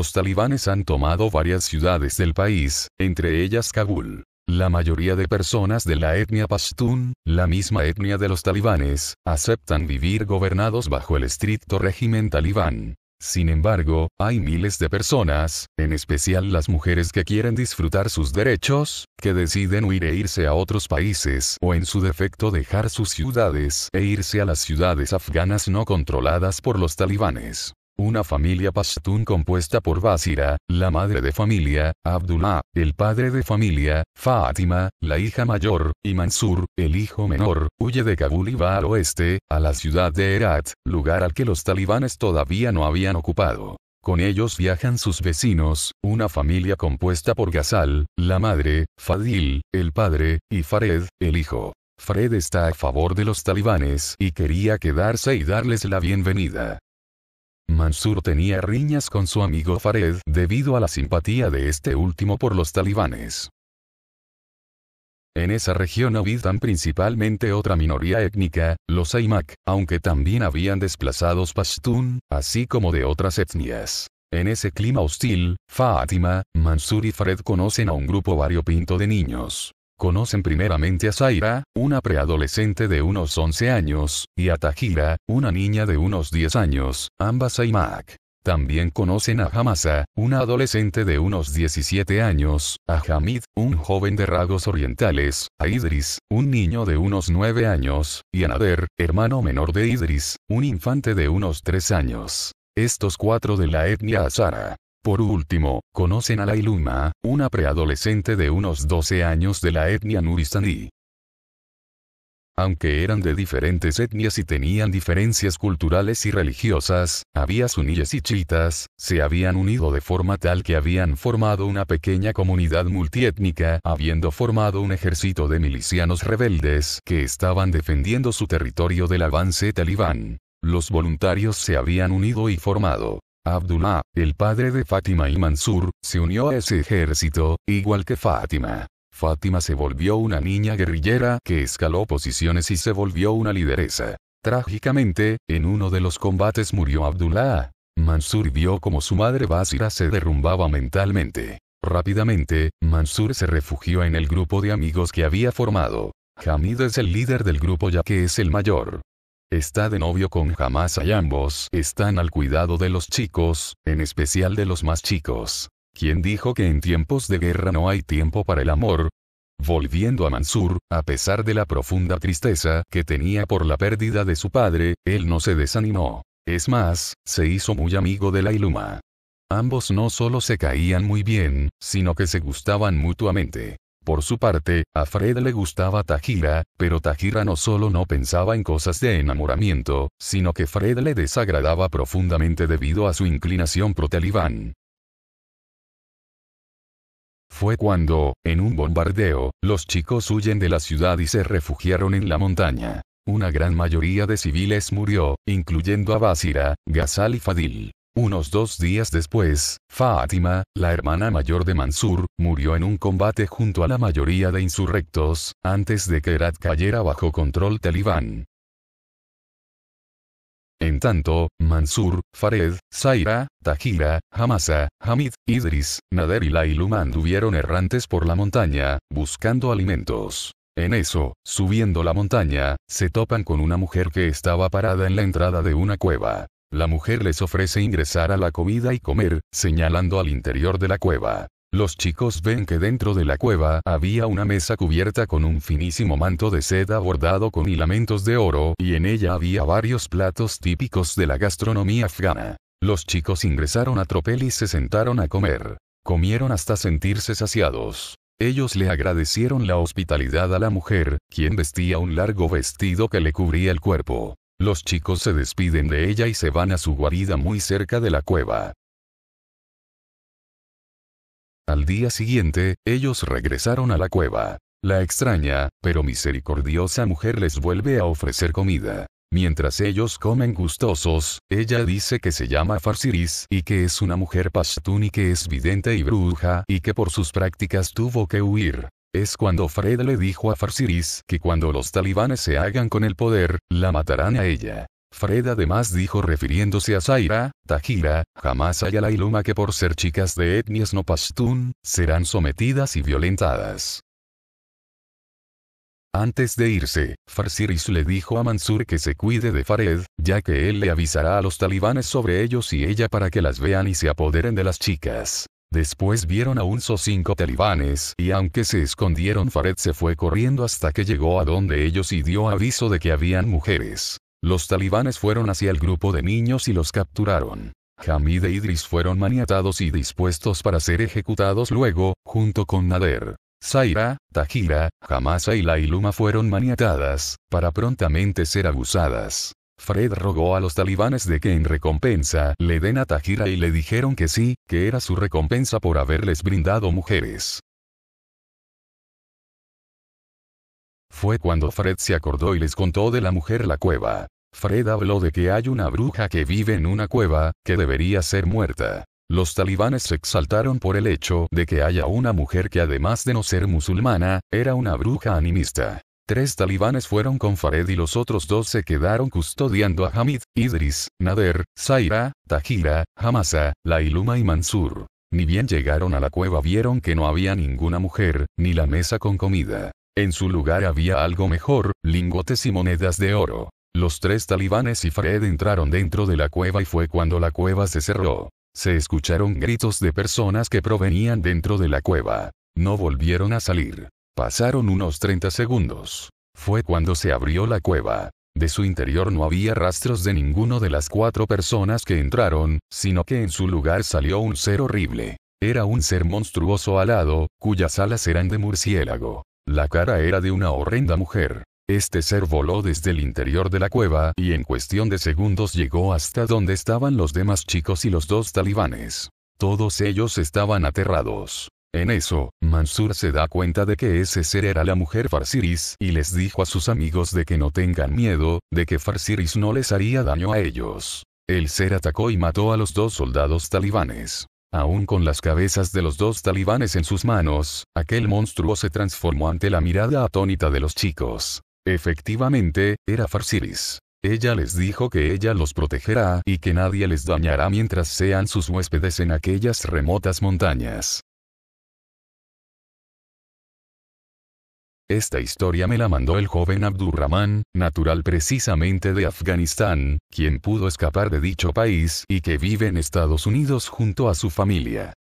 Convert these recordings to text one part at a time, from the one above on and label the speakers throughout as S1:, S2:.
S1: Los talibanes han tomado varias ciudades del país, entre ellas Kabul. La mayoría de personas de la etnia Pashtun, la misma etnia de los talibanes, aceptan vivir gobernados bajo el estricto régimen talibán. Sin embargo, hay miles de personas, en especial las mujeres que quieren disfrutar sus derechos, que deciden huir e irse a otros países o en su defecto dejar sus ciudades e irse a las ciudades afganas no controladas por los talibanes. Una familia pashtun compuesta por Basira, la madre de familia, Abdullah, el padre de familia, Fátima, la hija mayor, y Mansur, el hijo menor, huye de Kabul y va al oeste, a la ciudad de Herat, lugar al que los talibanes todavía no habían ocupado. Con ellos viajan sus vecinos, una familia compuesta por Ghazal, la madre, Fadil, el padre, y Fared, el hijo. Fred está a favor de los talibanes y quería quedarse y darles la bienvenida. Mansur tenía riñas con su amigo Fared debido a la simpatía de este último por los talibanes. En esa región habitan principalmente otra minoría étnica, los Aymak, aunque también habían desplazados Pashtun, así como de otras etnias. En ese clima hostil, Fátima, Mansur y Fared conocen a un grupo variopinto de niños. Conocen primeramente a Zaira, una preadolescente de unos 11 años, y a Tahira, una niña de unos 10 años, ambas Aimak. También conocen a Hamasa, una adolescente de unos 17 años, a Hamid, un joven de rasgos orientales, a Idris, un niño de unos 9 años, y a Nader, hermano menor de Idris, un infante de unos 3 años. Estos cuatro de la etnia Azara. Por último, conocen a Lailuma, una preadolescente de unos 12 años de la etnia Nuristani. Aunque eran de diferentes etnias y tenían diferencias culturales y religiosas, había sunníes y chiitas, se habían unido de forma tal que habían formado una pequeña comunidad multiétnica, habiendo formado un ejército de milicianos rebeldes que estaban defendiendo su territorio del avance talibán. Los voluntarios se habían unido y formado Abdullah, el padre de Fátima y Mansur, se unió a ese ejército, igual que Fátima. Fátima se volvió una niña guerrillera que escaló posiciones y se volvió una lideresa. Trágicamente, en uno de los combates murió Abdullah. Mansur vio como su madre Basira se derrumbaba mentalmente. Rápidamente, Mansur se refugió en el grupo de amigos que había formado. Hamid es el líder del grupo ya que es el mayor. Está de novio con Hamasa y ambos están al cuidado de los chicos, en especial de los más chicos. ¿Quién dijo que en tiempos de guerra no hay tiempo para el amor? Volviendo a Mansur, a pesar de la profunda tristeza que tenía por la pérdida de su padre, él no se desanimó. Es más, se hizo muy amigo de la Iluma. Ambos no solo se caían muy bien, sino que se gustaban mutuamente. Por su parte, a Fred le gustaba Tajira, pero Tajira no solo no pensaba en cosas de enamoramiento, sino que Fred le desagradaba profundamente debido a su inclinación pro-talibán. Fue cuando, en un bombardeo, los chicos huyen de la ciudad y se refugiaron en la montaña. Una gran mayoría de civiles murió, incluyendo a Basira, Ghazal y Fadil. Unos dos días después, Fátima, la hermana mayor de Mansur, murió en un combate junto a la mayoría de insurrectos, antes de que Herat cayera bajo control talibán. En tanto, Mansur, Fared, Zaira, Tajira, Hamasa, Hamid, Idris, Nader y Lailuma anduvieron errantes por la montaña, buscando alimentos. En eso, subiendo la montaña, se topan con una mujer que estaba parada en la entrada de una cueva. La mujer les ofrece ingresar a la comida y comer, señalando al interior de la cueva. Los chicos ven que dentro de la cueva había una mesa cubierta con un finísimo manto de seda bordado con hilamentos de oro y en ella había varios platos típicos de la gastronomía afgana. Los chicos ingresaron a tropel y se sentaron a comer. Comieron hasta sentirse saciados. Ellos le agradecieron la hospitalidad a la mujer, quien vestía un largo vestido que le cubría el cuerpo. Los chicos se despiden de ella y se van a su guarida muy cerca de la cueva. Al día siguiente, ellos regresaron a la cueva. La extraña, pero misericordiosa mujer les vuelve a ofrecer comida. Mientras ellos comen gustosos, ella dice que se llama Farsiris y que es una mujer pashtun y que es vidente y bruja y que por sus prácticas tuvo que huir. Es cuando Fred le dijo a Farsiris que cuando los talibanes se hagan con el poder, la matarán a ella. Fred además dijo refiriéndose a Zaira, Tajira, Hamasa y a la Iluma que por ser chicas de etnias no pashtun, serán sometidas y violentadas. Antes de irse, Farsiris le dijo a Mansur que se cuide de Fared, ya que él le avisará a los talibanes sobre ellos y ella para que las vean y se apoderen de las chicas. Después vieron a un o cinco talibanes, y aunque se escondieron Fared se fue corriendo hasta que llegó a donde ellos y dio aviso de que habían mujeres. Los talibanes fueron hacia el grupo de niños y los capturaron. Hamid e Idris fueron maniatados y dispuestos para ser ejecutados luego, junto con Nader. Zaira, Tajira, Hamasa y Lailuma fueron maniatadas, para prontamente ser abusadas. Fred rogó a los talibanes de que en recompensa le den a Tajira y le dijeron que sí, que era su recompensa por haberles brindado mujeres. Fue cuando Fred se acordó y les contó de la mujer la cueva. Fred habló de que hay una bruja que vive en una cueva, que debería ser muerta. Los talibanes se exaltaron por el hecho de que haya una mujer que además de no ser musulmana, era una bruja animista. Tres talibanes fueron con Fared y los otros dos se quedaron custodiando a Hamid, Idris, Nader, Zaira, Tajira, Hamasa, Lailuma y Mansur. Ni bien llegaron a la cueva vieron que no había ninguna mujer, ni la mesa con comida. En su lugar había algo mejor, lingotes y monedas de oro. Los tres talibanes y Fred entraron dentro de la cueva y fue cuando la cueva se cerró. Se escucharon gritos de personas que provenían dentro de la cueva. No volvieron a salir. Pasaron unos 30 segundos. Fue cuando se abrió la cueva. De su interior no había rastros de ninguno de las cuatro personas que entraron, sino que en su lugar salió un ser horrible. Era un ser monstruoso alado, cuyas alas eran de murciélago. La cara era de una horrenda mujer. Este ser voló desde el interior de la cueva y en cuestión de segundos llegó hasta donde estaban los demás chicos y los dos talibanes. Todos ellos estaban aterrados. En eso, Mansur se da cuenta de que ese ser era la mujer Farsiris y les dijo a sus amigos de que no tengan miedo, de que Farsiris no les haría daño a ellos. El ser atacó y mató a los dos soldados talibanes. Aún con las cabezas de los dos talibanes en sus manos, aquel monstruo se transformó ante la mirada atónita de los chicos. Efectivamente, era Farsiris. Ella les dijo que ella los protegerá y que nadie les dañará mientras sean sus huéspedes en aquellas remotas montañas. Esta historia me la mandó el joven Abdurrahman, natural precisamente de Afganistán, quien pudo escapar de dicho país y que vive en Estados Unidos junto a su familia.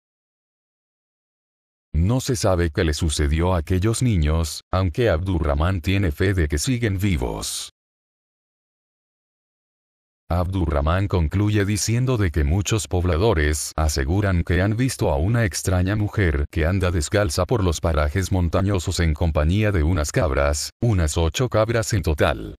S1: No se sabe qué le sucedió a aquellos niños, aunque Abdurrahman tiene fe de que siguen vivos. Abdurrahman concluye diciendo de que muchos pobladores aseguran que han visto a una extraña mujer que anda descalza por los parajes montañosos en compañía de unas cabras, unas ocho cabras en total.